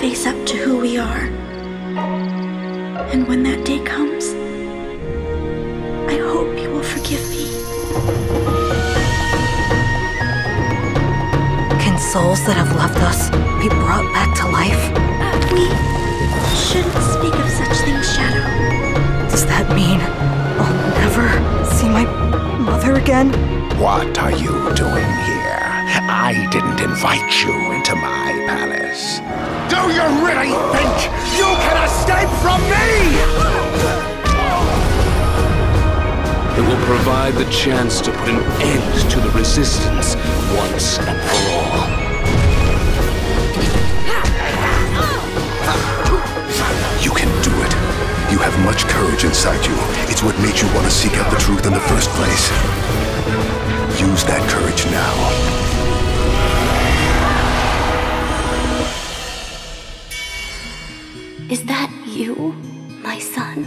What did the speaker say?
face up to who we are. And when that day comes, I hope you will forgive me. Can souls that have left us be brought back to life? We shouldn't speak of such things, Chado. Does that mean I'll never see my mother again? What are you doing here? I didn't invite you into my palace. Do you really think you can escape from me? It will provide the chance to put an end to the resistance once and for all. You can do it. You have much courage inside you. It's what made you want to seek out the truth in the first place. Use that courage now. Is that you, my son?